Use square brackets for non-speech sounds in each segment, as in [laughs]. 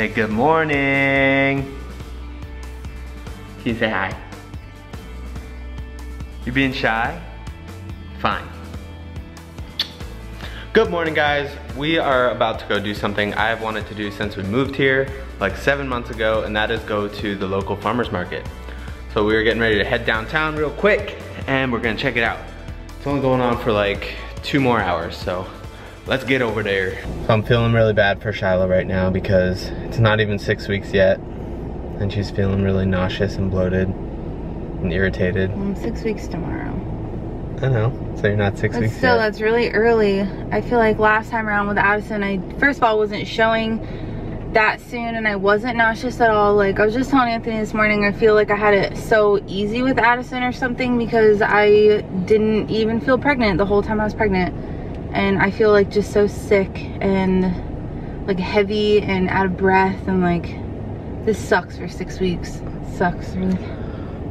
Say good morning. Can you say hi? You being shy? Fine. Good morning guys. We are about to go do something I have wanted to do since we moved here like seven months ago and that is go to the local farmer's market. So we are getting ready to head downtown real quick and we're gonna check it out. It's only going on for like two more hours so let's get over there. So I'm feeling really bad for Shyla right now because it's not even six weeks yet and she's feeling really nauseous and bloated and irritated. I'm six weeks tomorrow. I know, so you're not six But weeks still, yet. that's really early. I feel like last time around with Addison, I first of all wasn't showing that soon and I wasn't nauseous at all. Like I was just telling Anthony this morning, I feel like I had it so easy with Addison or something because I didn't even feel pregnant the whole time I was pregnant. And I feel like just so sick and like heavy and out of breath and like this sucks for six weeks. It sucks really.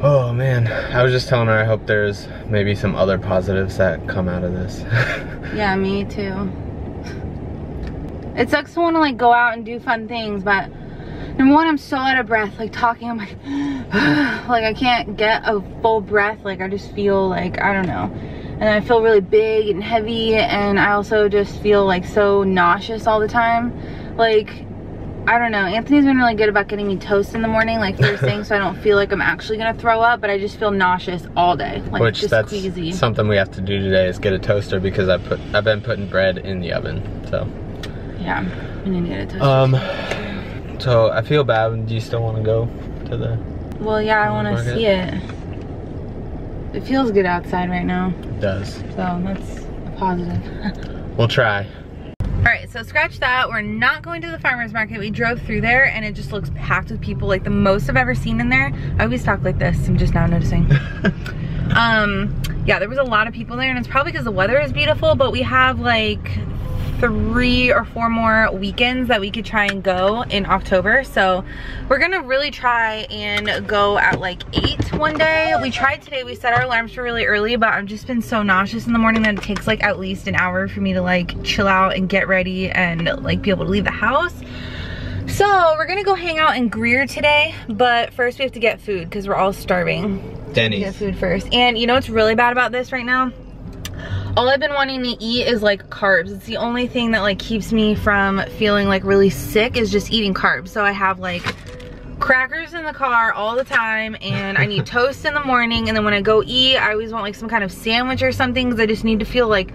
Oh man, I was just telling her I hope there's maybe some other positives that come out of this. [laughs] Yeah, me too. It sucks to want to like go out and do fun things, but number one, I'm so out of breath. Like talking, I'm like, [sighs] like I can't get a full breath. Like I just feel like, I don't know. And I feel really big and heavy and I also just feel like so nauseous all the time. Like, I don't know. Anthony's been really good about getting me toast in the morning, like first [laughs] thing, so I don't feel like I'm actually gonna throw up, but I just feel nauseous all day. Like Which just that's queasy. something we have to do today is get a toaster because I put I've been putting bread in the oven. So Yeah, I need to get a toast. um so I feel bad. Do you still want to go to the Well, yeah, I want to Market? see it. It feels good outside right now, it does? so that's a positive. [laughs] We'll try. All right, so scratch that. We're not going to the farmer's market. We drove through there and it just looks packed with people, like the most I've ever seen in there. I always talk like this, I'm just now noticing. [laughs] um, yeah, there was a lot of people there and it's probably because the weather is beautiful, but we have like three or four more weekends that we could try and go in October. So we're gonna really try and go at like eight one day. We tried today, we set our alarms for really early, but I've just been so nauseous in the morning that it takes like at least an hour for me to like chill out and get ready and like be able to leave the house. So we're gonna go hang out in Greer today, but first we have to get food because we're all starving. Denny's. Get food first. And you know what's really bad about this right now? All I've been wanting to eat is like carbs. It's the only thing that like keeps me from feeling like really sick is just eating carbs. So I have like crackers in the car all the time and I need [laughs] toast in the morning and then when I go eat I always want like some kind of sandwich or something because I just need to feel like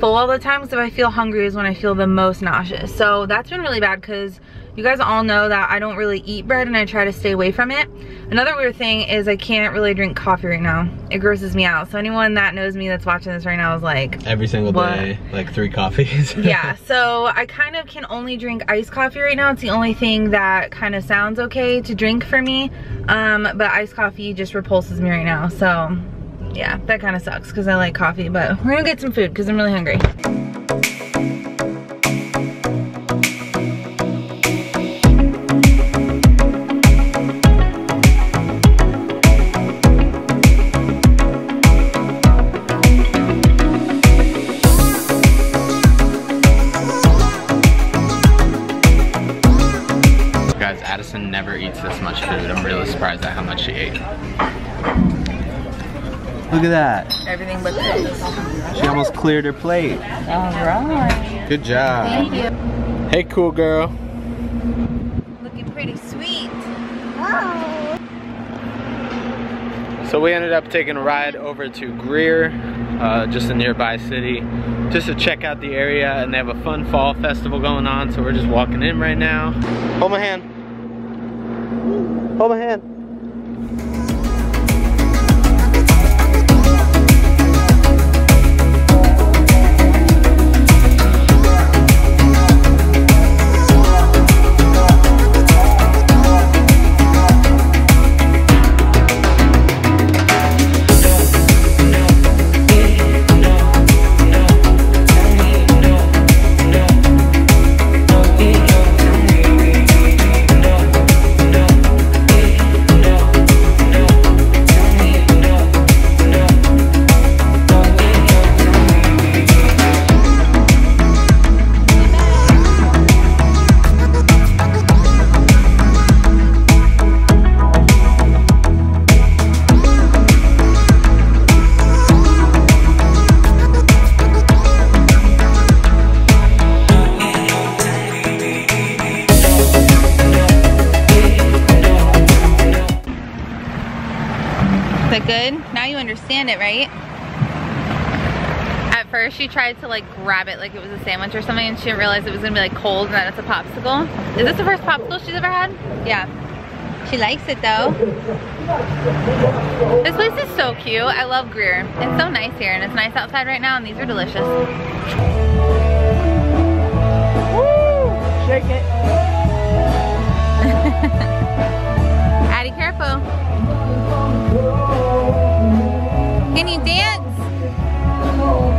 full all the time because if I feel hungry is when I feel the most nauseous. So that's been really bad because you guys all know that I don't really eat bread and I try to stay away from it. Another weird thing is I can't really drink coffee right now. It grosses me out. So anyone that knows me that's watching this right now is like, Every single What? day, like three coffees. [laughs] yeah, so I kind of can only drink iced coffee right now. It's the only thing that kind of sounds okay to drink for me. Um, but iced coffee just repulses me right now. So yeah, that kind of sucks because I like coffee. But we're gonna get some food because I'm really hungry. Look at that. Everything but this. She almost cleared her plate. All right. Good job. Thank you. Hey, cool girl. Looking pretty sweet. So we ended up taking a ride over to Greer, uh, just a nearby city, just to check out the area and they have a fun fall festival going on. So we're just walking in right now. Hold my hand. Hold my hand. Understand it, right? At first she tried to like grab it like it was a sandwich or something and she didn't realize it was gonna be like cold and that it's a popsicle. Is this the first popsicle she's ever had? Yeah. She likes it though. This place is so cute. I love Greer. It's so nice here and it's nice outside right now and these are delicious. Woo! Shake it.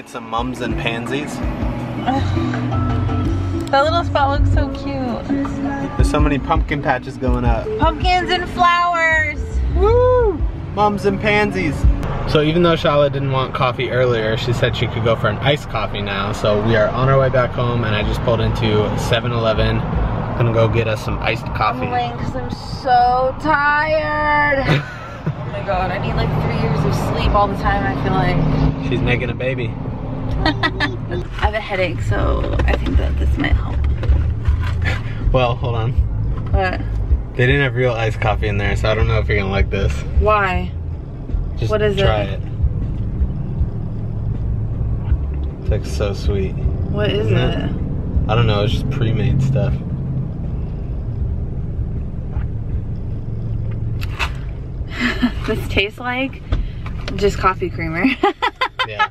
get some mums and pansies? That little spot looks so cute. There's so many pumpkin patches going up. Pumpkins and flowers. Woo! Mums and pansies. So even though Shyla didn't want coffee earlier, she said she could go for an iced coffee now. So we are on our way back home and I just pulled into 7-Eleven. Gonna go get us some iced coffee. I'm laying because I'm so tired. [laughs] oh my god, I need like three years of sleep all the time, I feel like. She's making a baby. [laughs] I have a headache, so I think that this might help. Well, hold on. But They didn't have real iced coffee in there, so I don't know if you're gonna like this. why? Just What is try it? it. It's like so sweet. What is it? it? I don't know, it's just pre-made stuff. [laughs] This tastes like just coffee creamer. [laughs] yeah.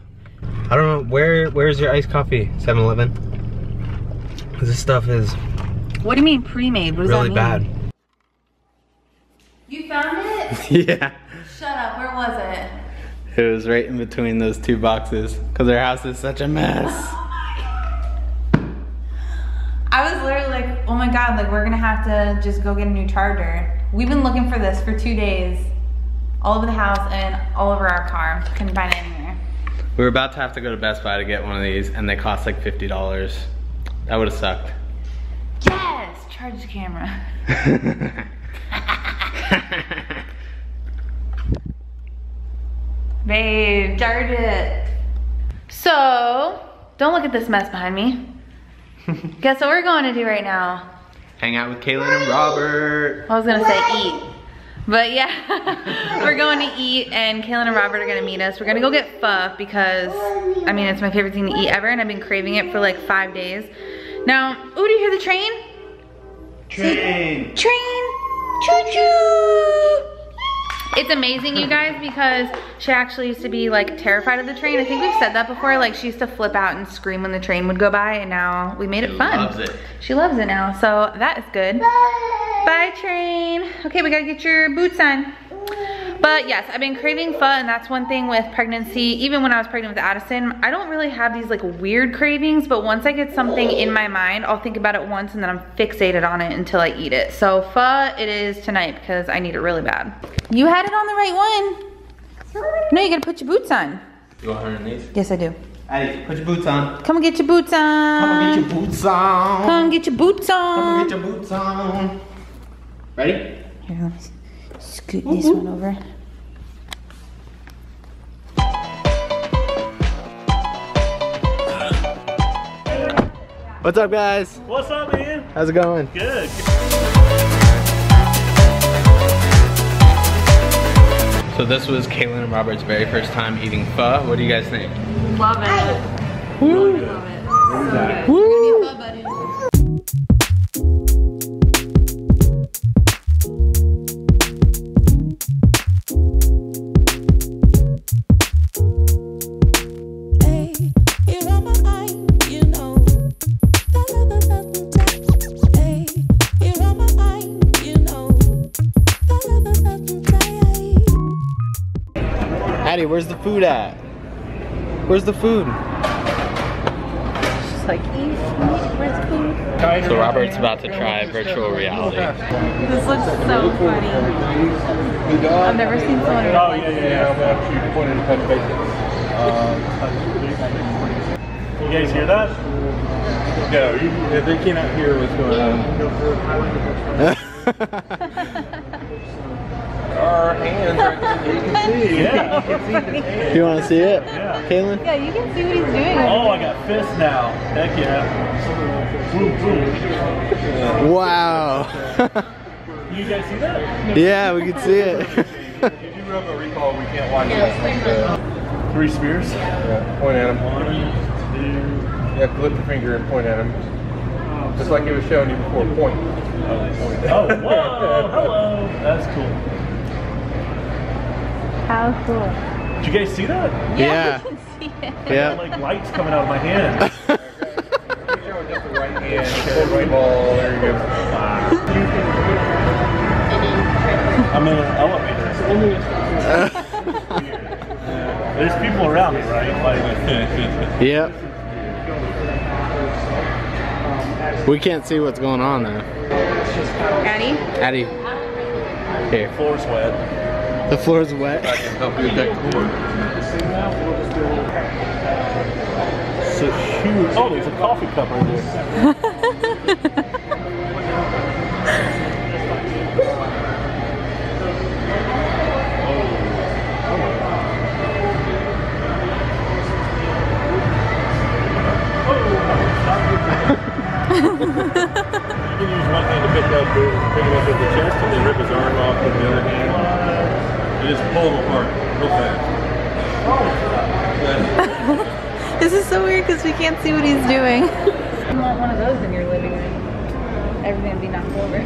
I don't know, where where's your iced coffee? 7-Eleven? This stuff is what do you mean pre-made? What does really that bad. You found it? [laughs] yeah. Shut up, where was it? It was right in between those two boxes because our house is such a mess. Oh my god. I was literally like, oh my god, like we're gonna have to just go get a new charger. We've been looking for this for two days, all over the house and all over our car. Couldn't find it anywhere. We were about to have to go to Best Buy to get one of these and they cost like $50. That would have sucked. Yes, charge the camera. [laughs] Babe, charge it. So, don't look at this mess behind me. [laughs] Guess what we're going to do right now? Hang out with Kalyn and Robert. I was gonna say eat. But yeah, [laughs] we're going to eat and Kalyn and Robert are gonna meet us. We're gonna go get pho because, I mean, it's my favorite thing to eat ever and I've been craving it for like five days. Now, ooh, do you hear the train? Train. Train, choo-choo. It's amazing, you guys, because she actually used to be like terrified of the train. I think we've said that before. Like she used to flip out and scream when the train would go by and now we made it fun. She fun. loves it. She loves it now, so that is good. Bye, train. Okay, we gotta get your boots on. But yes, I've been craving pho and that's one thing with pregnancy. Even when I was pregnant with Addison, I don't really have these like weird cravings, but once I get something in my mind, I'll think about it once and then I'm fixated on it until I eat it. So pho it is tonight because I need it really bad. You had it on the right one. No, you gotta put your boots on. You want her in these? Yes, I do. Addie, put your boots on. Come and get your boots on. Come and get your boots on. Come get your boots on. Come and get your boots on. Ready? Here, let me s- scoot this one over. What's up, guys? What's up, man? How's it going? Good. So this was Kalyn and Robert's very first time eating pho. What do you guys think? Love it. Really love it. Woo! Food at? Where's the food? Just like eat, Where's food? So Robert's about to try virtual reality. This looks so funny. I've never seen someone Oh, yeah, yeah, yeah. I'm actually pointing to touch base. Uh, you guys hear that? [laughs] No, you, they cannot hear what's [laughs] going on. Our hands right there, you can see. [laughs] Yeah, you can see the hands. You want to see it, Yeah. Kalyn? Yeah, you can see what he's doing. Oh, I got fists now. Heck yeah. Boom, boom. Wow. [laughs] You guys see that? yeah, we can see it. [laughs] If you rub a recall, we can't watch it. Three spears. Yeah, point at him. One, two. You have to lift your finger and point at him. Just like he was showing you before, point. Oh, whoa, hello. That's cool. How cool. Did you guys see that? Yeah. I can see it. Yeah. Like lights coming out of my hand. Just the right [laughs] the right ball, there you go. I'm in an elevator. There's people around me, right? Like, Yep. We can't see what's going on though. Addie? Addie. Here. floor's wet. The floor is wet. Help you with that cord. So huge. Oh, there's a coffee cup right there. You can use one hand to pick up, pick him up with the chest, and then rip his arm off with the other hand. And just pull him apart real fast. [laughs] This is so weird because we can't see what he's doing. You want one of those in your living room. Everything would be knocked over.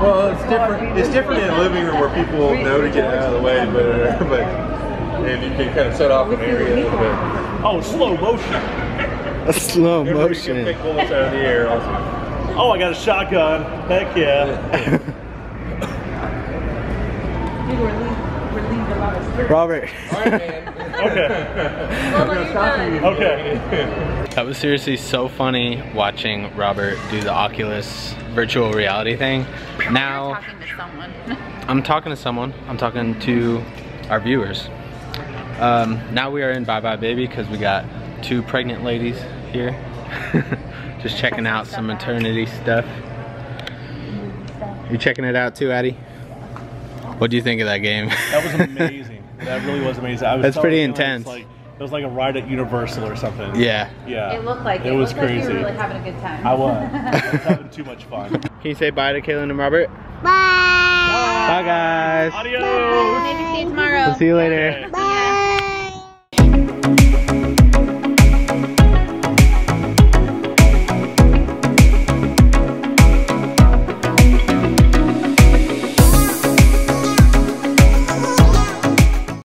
Well, it's different. It's different in a living room where people [laughs] know to get out of the way, but [laughs] but and you can kind of set off an area a little bit. Oh, slow motion. A slow Remember, you can motion. pick bullets out of the air also. Oh, I got a shotgun. Heck yeah. Robert. Okay. Okay. That was seriously so funny watching Robert do the Oculus virtual reality thing. Now Talking to. [laughs] I'm talking to someone. I'm talking to our viewers. Um, now we are in Buy Buy Baby because we got two pregnant ladies here. [laughs] Just checking out some maternity stuff. You checking it out too, Addie? What do you think of that game? That was amazing. That really was amazing. I was That's pretty intense. Like, it was like a ride at Universal or something. yeah. Yeah. It looked like it. it. was looked like crazy. you were really having a good time. I was. I was [laughs] having too much fun. Can you say bye to Kalyn and Robert? Bye. Bye guys. Adios. Maybe see you tomorrow. We'll see you later. Okay.